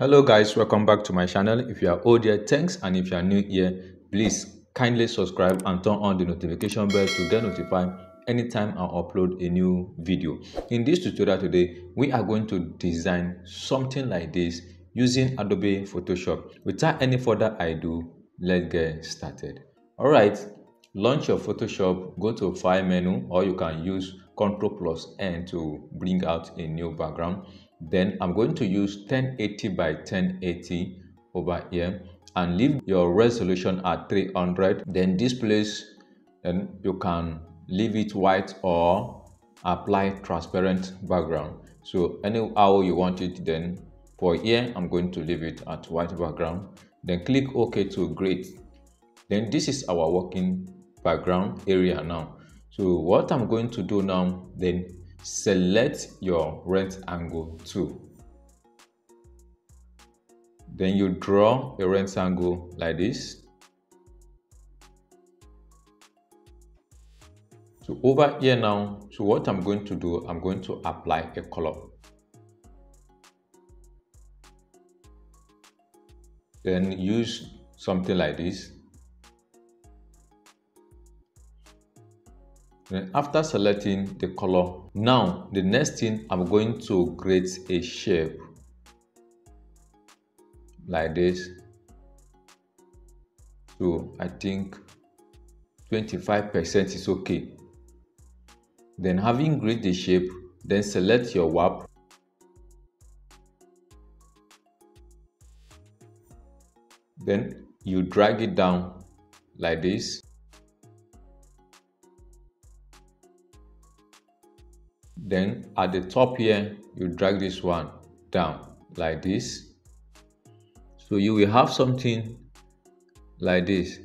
hello guys. Welcome back to my channel. If you are old here thanks. And if you are new here please kindly subscribe and turn on the notification bell to get notified anytime i upload a new video. In this tutorial today we are going to design something like this using adobe photoshop. Without any further ado let's get started. All right. Launch your photoshop. Go to file menu or you can use ctrl plus n to bring out a new background then i'm going to use 1080 by 1080 over here and leave your resolution at 300 then this place then you can leave it white or apply transparent background. So anyhow you want it then for here i'm going to leave it at white background. Then click ok to grade then this is our working background area now. So what i'm going to do now then select your rectangle tool then you draw a rectangle like this. So over here now so what i'm going to do i'm going to apply a color. Then use something like this then after selecting the color now the next thing i'm going to create a shape like this. So i think 25 percent is okay. Then having created the shape then select your warp. Then you drag it down like this then at the top here you drag this one down like this. So you will have something like this.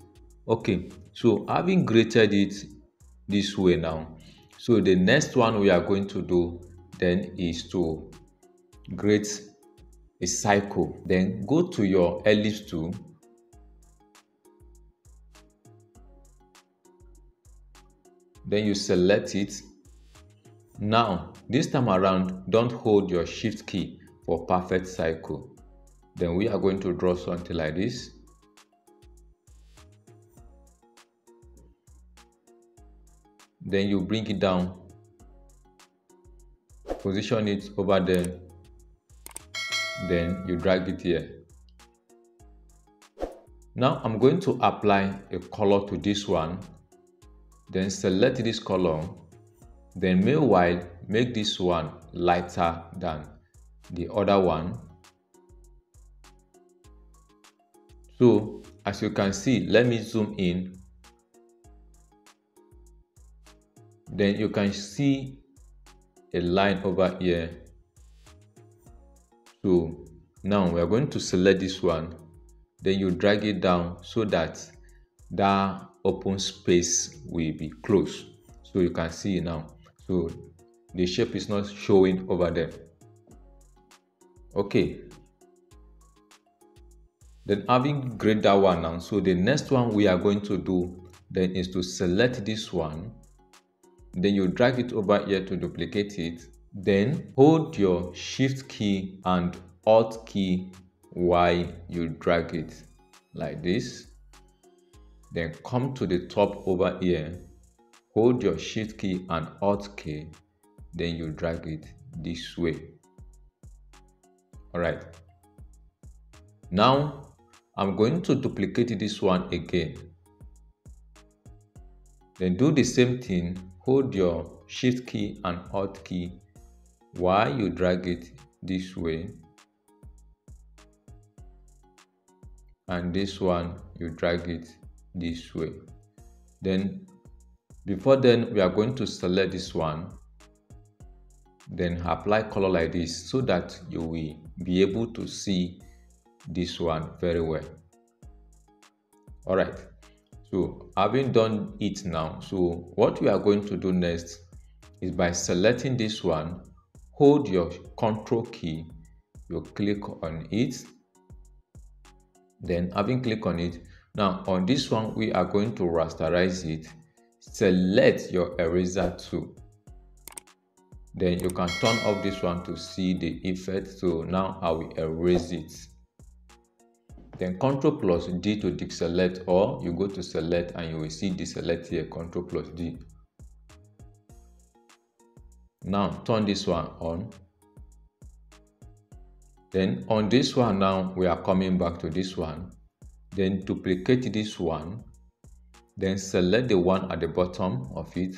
Okay so having graded it this way now so the next one we are going to do then is to grade a cycle. Then go to your ellipse tool. Then you select it now, this time around, don't hold your shift key for perfect cycle. Then we are going to draw something like this. Then you bring it down, position it over there, then you drag it here. Now I'm going to apply a color to this one, then select this color then meanwhile, make this one lighter than the other one. So as you can see, let me zoom in. Then you can see a line over here. So now we are going to select this one. Then you drag it down so that that open space will be closed. So you can see now so the shape is not showing over there. Okay. Then having grade that one now. So the next one we are going to do then is to select this one. Then you drag it over here to duplicate it. Then hold your shift key and alt key while you drag it like this. Then come to the top over here hold your shift key and alt key then you drag it this way. All right now i'm going to duplicate this one again. Then do the same thing. Hold your shift key and alt key while you drag it this way. And this one you drag it this way. Then before then, we are going to select this one, then apply color like this so that you will be able to see this one very well. All right, so having done it now, so what we are going to do next is by selecting this one, hold your control key, you click on it, then having clicked on it, now on this one, we are going to rasterize it select your eraser tool then you can turn off this one to see the effect so now i will erase it then Ctrl plus D to deselect or you go to select and you will see deselect here Ctrl plus D. Now turn this one on. Then on this one now we are coming back to this one. Then duplicate this one. Then select the one at the bottom of it.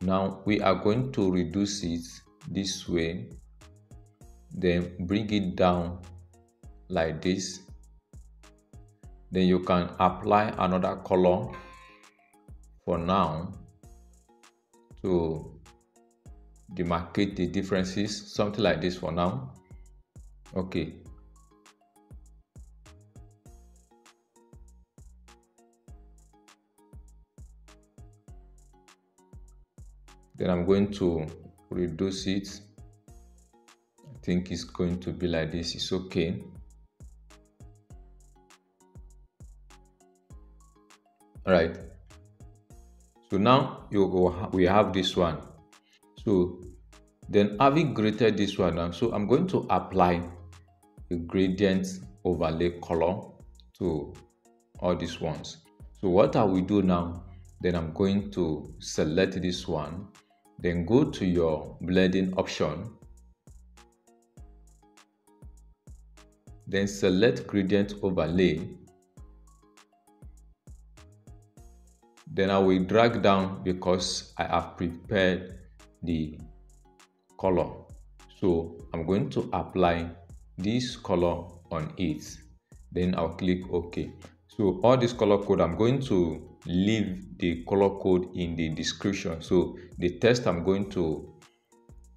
Now we are going to reduce it this way. Then bring it down like this then you can apply another color for now to demarcate the differences something like this for now okay then I'm going to reduce it. I think it's going to be like this. It's okay. All right so now you we have this one. So then having created this one now so i'm going to apply a gradient overlay color to all these ones. So what i will do now then i'm going to select this one then go to your blending option. Then select gradient overlay. Then I will drag down because I have prepared the color. So I'm going to apply this color on it. Then I'll click OK so all this color code I'm going to leave the color code in the description. So the text I'm going to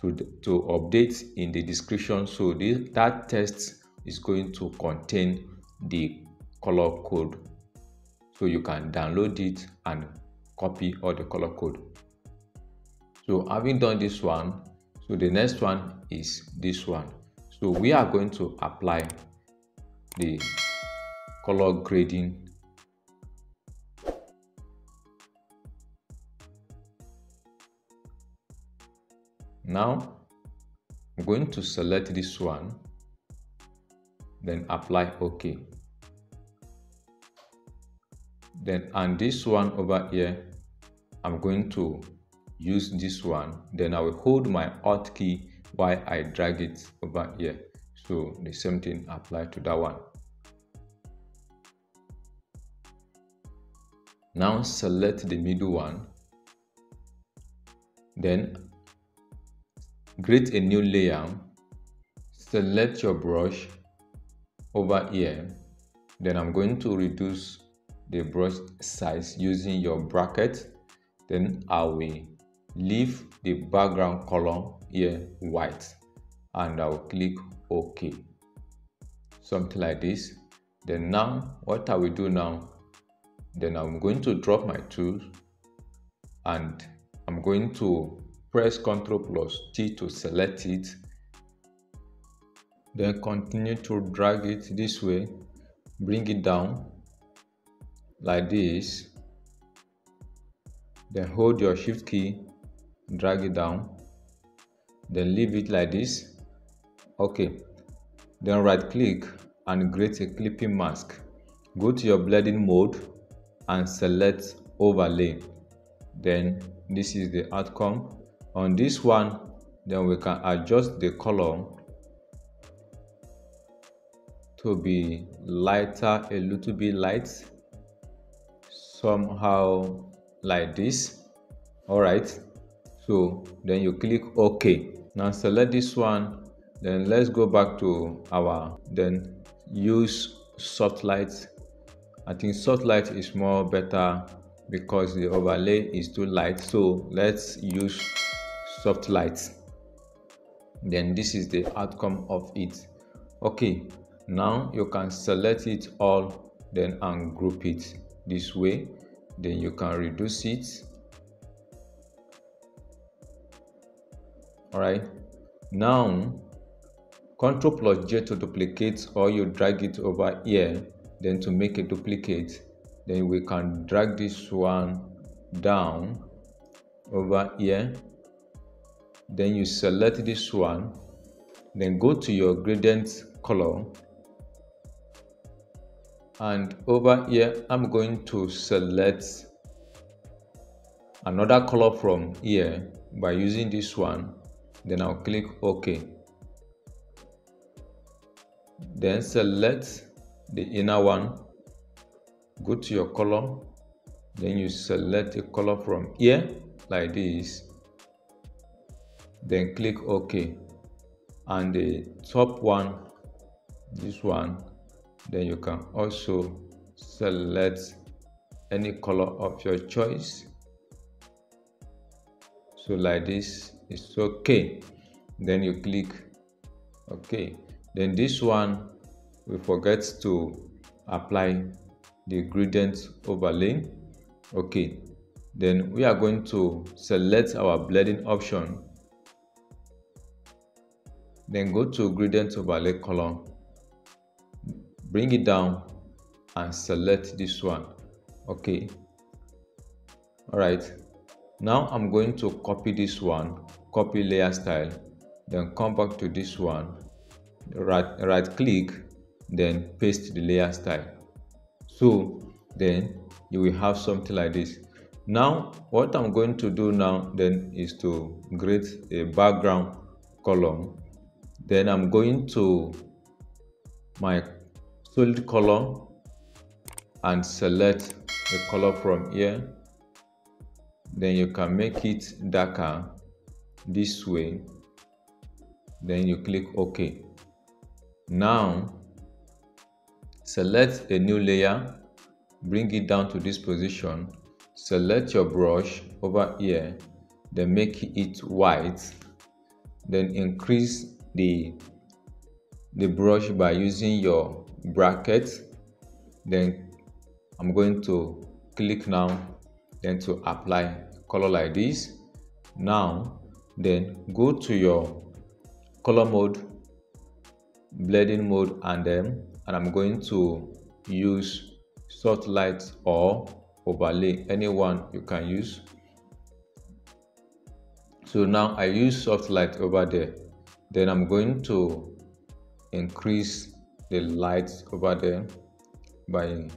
to, to update in the description. So this, that text is going to contain the color code. So you can download it and copy all the color code. So having done this one so the next one is this one. So we are going to apply the color grading. Now I'm going to select this one then apply OK. Then and this one over here i'm going to use this one. Then i will hold my alt key while i drag it over here. So the same thing apply to that one now select the middle one. Then create a new layer. Select your brush over here. Then i'm going to reduce the brush size using your bracket. Then I will leave the background color here white and I will click OK. Something like this. Then now what I will do now then I'm going to drop my tools and I'm going to press Ctrl plus T to select it. Then continue to drag it this way bring it down like this. Then hold your shift key drag it down. Then leave it like this. Okay then right click and create a clipping mask. Go to your blending mode and select overlay. Then this is the outcome. On this one then we can adjust the color to be lighter a little bit light somehow like this. All right. So then you click ok. Now select this one. Then let's go back to our then use soft light i think soft light is more better because the overlay is too light. So let's use soft light. Then this is the outcome of it. Okay now you can select it all then ungroup it this way. Then you can reduce it. All right now Ctrl plus J to duplicate or you drag it over here then to make a duplicate then we can drag this one down over here. Then you select this one then go to your gradient color. And over here I'm going to select another color from here by using this one. Then I'll click OK. Then select the inner one go to your color then you select a color from here like this then click ok. And the top one this one then you can also select any color of your choice. So like this it's okay then you click okay then this one we forget to apply the gradient overlay. Okay then we are going to select our blending option. Then go to gradient overlay color bring it down and select this one. Okay. All right now i'm going to copy this one copy layer style then come back to this one. Right right click then paste the layer style. So then you will have something like this. Now what i'm going to do now then is to create a background column. Then i'm going to my solid color and select a color from here. Then you can make it darker this way. Then you click ok. Now select a new layer bring it down to this position select your brush over here then make it white then increase the the brush by using your bracket. Then i'm going to click now then to apply color like this. Now then go to your color mode blending mode and then and i'm going to use soft light or overlay anyone you can use. So now i use soft light over there. Then i'm going to increase the light over there by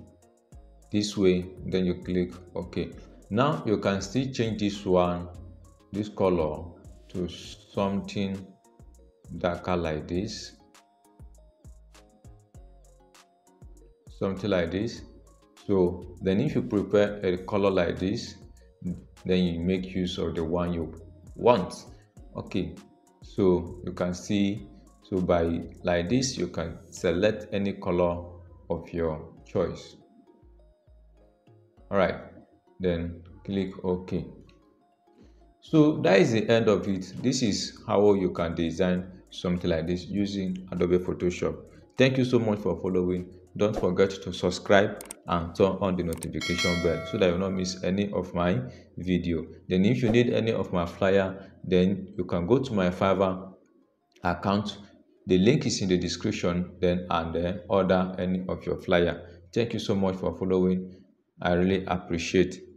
this way then you click ok. Now you can still change this one this color to something darker like this something like this. So then if you prepare a color like this then you make use of the one you want. Okay so you can see so by like this you can select any color of your choice. All right then click ok. So that is the end of it. This is how you can design something like this using adobe photoshop thank you so much for following. Don't forget to subscribe and turn on the notification bell so that you not miss any of my video. Then if you need any of my flyer then you can go to my fiverr account. The link is in the description then and then order any of your flyer. Thank you so much for following. I really appreciate